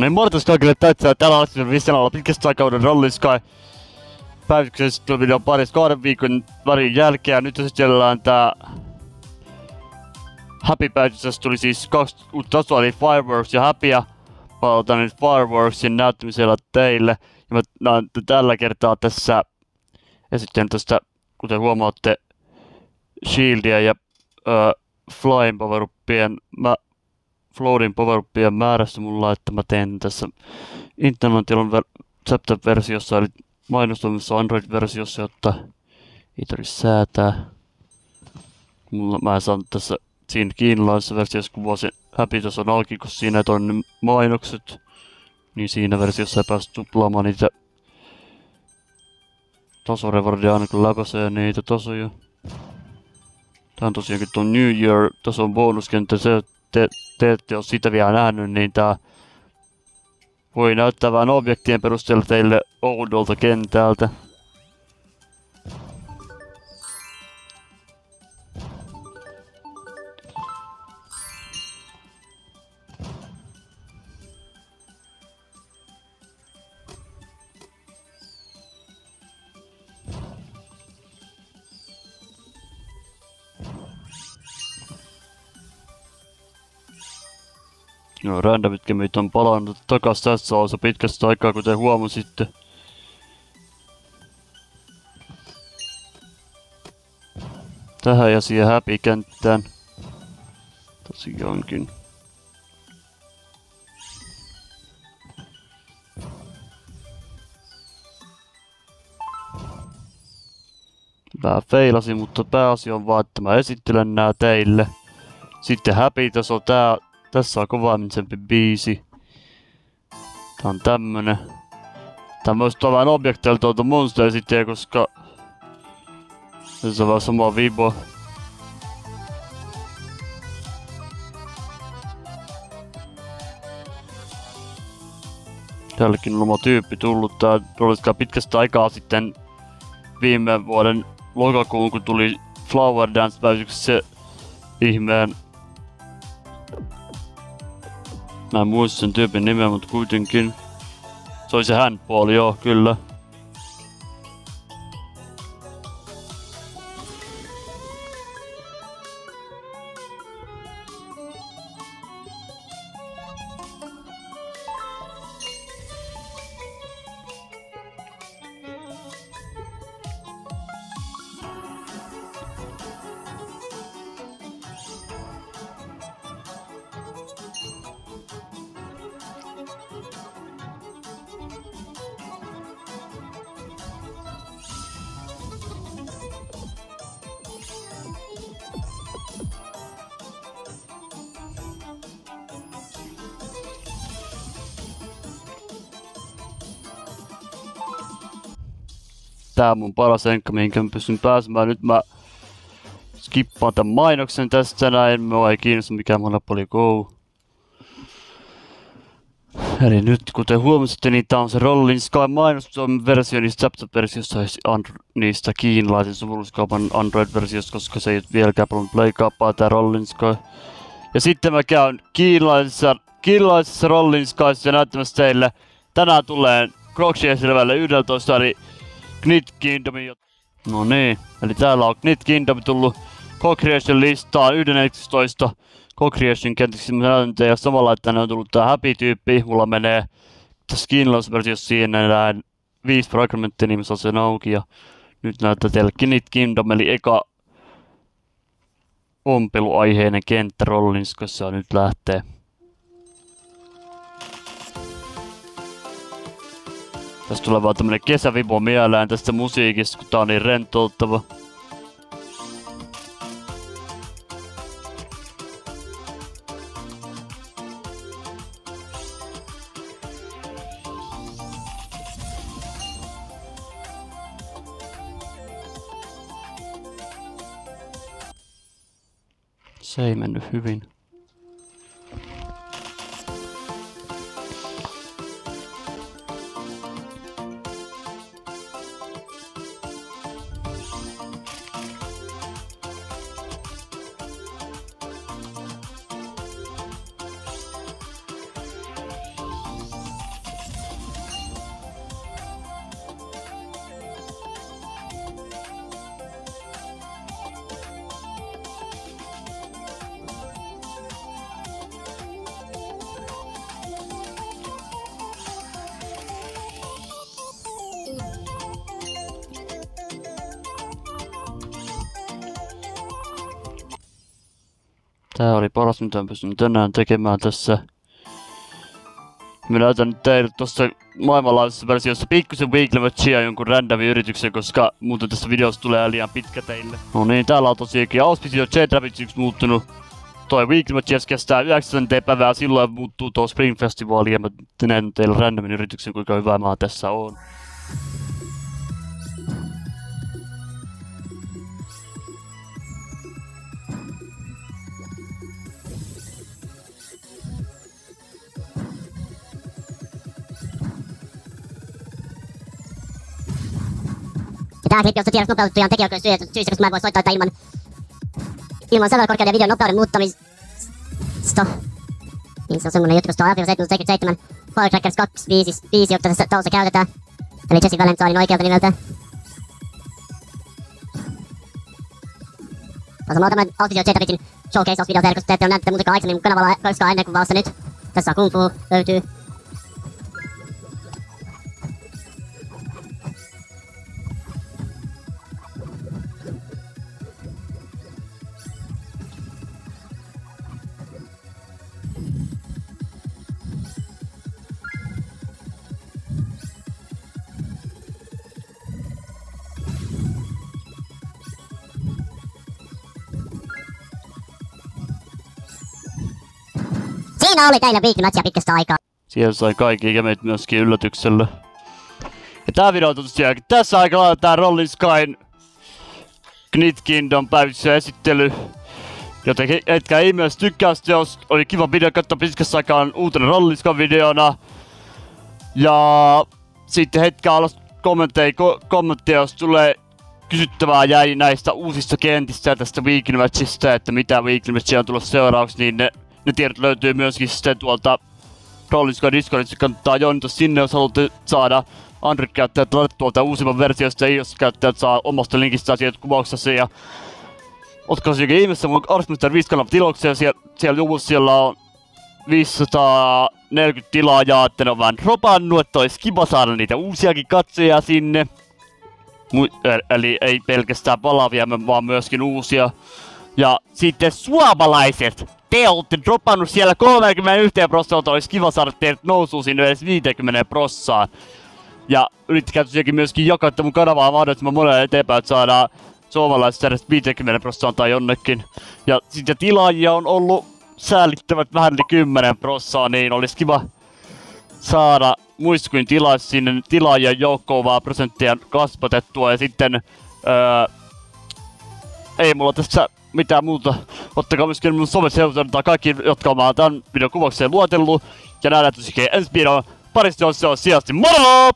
Niin, morjens kaikille täyttää täällä on vissiin pitkästä Rollin Sky. Päivityksestä tuli video parissa kahden viikon värin jälkeen nyt esitellään tää Happy päivityksestä tuli siis kaksi uutta tasoa eli Fireworks ja Happy ja mä otan nyt Fireworksin näyttämisellä teille. Ja mä näen tällä kertaa tässä esittelen tästä kuten huomaatte Shieldia ja uh, Flying power mä floating power määrässä mulla, että mä teen tässä International ver- chapter-versiossa, eli mainostamassa Android-versiossa, jotta ei tarvitse säätää. Mulla, mä saan tässä siinä kiinalaisessa versiossa kuvaa se on alki, kun siinä on mainokset. Niin siinä versiossa ei päästä tuplaamaan niitä tasorevardia aina kun läpäisee niitä tasoja. Tää on tosiaankin tuo New Year tason bonuskenttä, se te, te ette ole sitä vielä nähnyt, niin tää voi näyttää vähän objektien perusteella teille oudolta kentältä. No randomit gameit on palannut takas tässä osassa pitkästä aikaa, kuten huomasitte. Tähän ja siihen häpikenttään. Tosiaankin. Vähän feilasin, mutta pääasia on vaan, että mä esittelen nää teille. Sitten on tää tässä on kovaamisempi biisi. Tää on tämmönen. Tää myös vähän objekteilla tuolta Monster sitten, koska... Tässä on vähän sama vibo. Täälläkin on oma tyyppi tullut. Tää tuli pitkästä aikaa sitten viime vuoden lokakuun, kun tuli Flower Dance päivyksessä se ihmeen Mä en muista sen tyypin nimeä, mutta kuitenkin. Se oli se puoli, joo, kyllä. Tää mun paras enkka, mihinkä mä pystyn pääsemään. Nyt mä skippaan tämän mainoksen tästä näin. Mua ei kiinnosta mikään Monopoly Go. Eli nyt kuten huomasitte, niin tää on se Rollin Sky mainos, on versio niistä chapter-versiosta, niistä kiinalaisen sovelluskaupan Android-versiosta, koska se ei vieläkään paljon playkauppaa tää Rollin Sky. Ja sitten mä käyn kiinalaisessa, kiinalaisessa Rollin Skyssa näyttämässä teille. Tänään tulee Crocsien selvälle 11, eli Knit Kingdomi. No niin, eli täällä on Knit Kingdom tullut Co-Creation listaan 11 Co-Creation kentiksi ja samalla, että ne on tullut tää Happy-tyyppi. Mulla menee tässä Skinless-versiossa siinä näin viisi fragmenttia, niin mä saan sen auki ja nyt näyttää teille Knit Kingdom, eli eka ompeluaiheinen kenttä Rollinskossa nyt lähtee. Tästä tulee vaan tämmönen kesävipo mieleen tästä musiikista, kun tää on niin rentouttava. Se ei mennyt hyvin. Tää oli paras mitä pystyn tänään tekemään tässä. Mä näytän teille tuossa maailmanlaajuisessa versiossa pikkusen Weekly Matchia jonkun randomin yrityksen, koska muuten tässä videossa tulee liian pitkä teille. No niin, täällä on tosiaankin Auspicio J-Rabbit yksi muuttunut. Toi Weekly Match kestää 9 päivää, silloin muuttuu tuo Spring Festival ja mä näen teille randomin yrityksen, kuinka hyvä maa tässä on. Tää klippi on se tiedoksi nopeutettu ihan tekijöiden syy, syystä, koska mä en voi soittaa tätä ilman, ilman sen korkeuden videon nopeuden muuttamista. Niin se on semmonen juttu, koska tuo LTV777 Firecrackers 2 biisi, biisi, jota tässä taussa käytetään. Eli Jesse Valentinein oikealta nimeltä. Tässä mä otan Autisio Jetabitin showcase-video teille, koska te ette ole nähnyt tätä musiikkaa aikaisemmin mun kanavalla, koska ennen kuin vasta nyt. Tässä on Kung Fu, löytyy. Siinä oli teille viikkimatsia pitkästä aikaa. Siellä sai kaikki kemet myöskin yllätyksellä. Ja tää video on tosiaan tässä aika lailla tää Skyn Knit Kingdom päivityksen esittely. Joten etkä ei myös tykkää, jos oli kiva video katsoa pitkässä aikaan uutena Rollinskan videona. Ja sitten hetken alas kommentteja, ko- kommentteja, jos tulee kysyttävää jäi näistä uusista kentistä ja tästä Weekly Matchista, että mitä Weekly Matchia on tulossa seuraavaksi, niin ne ne tiedot löytyy myöskin sitten tuolta Rollinska Discordissa, kannattaa joinita sinne, jos haluatte saada Android-käyttäjät tuolta uusimman versiosta ja iOS-käyttäjät saa omasta linkistä sieltä kuvauksessa ja Ootko se ihmeessä mun Arsmister 5 kanava tilauksia, siellä, siellä juvussa siellä on 540 tilaajaa, että ne on vähän dropannut, että olisi kiva saada niitä uusiakin katsoja sinne. Mu- eli ei pelkästään palavia, vaan myöskin uusia. Ja sitten suomalaiset, te olette dropannut siellä 31 prosenttia, olisi kiva saada teidät nousuun sinne edes 50 prossaan. Ja yrittäkää tosiaankin myöskin jakaa mun kanavaa mahdollisimman monelle eteenpäin, että saadaan suomalaiset edes 50 prosenttia tai jonnekin. Ja sitten tilaajia on ollut säälittävät vähän yli 10 prossaa, niin olisi kiva saada muistukin tilaisi sinne tilaajien joukkoon vaan prosenttia kasvatettua ja sitten öö, ei mulla tässä mitään muuta. Ottakaa myöskin mun someseurantaa kaikki, jotka on tämän videon kuvaukseen luotellut. Ja nähdään tosiaan ensi videon parissa on sijasti. Moro!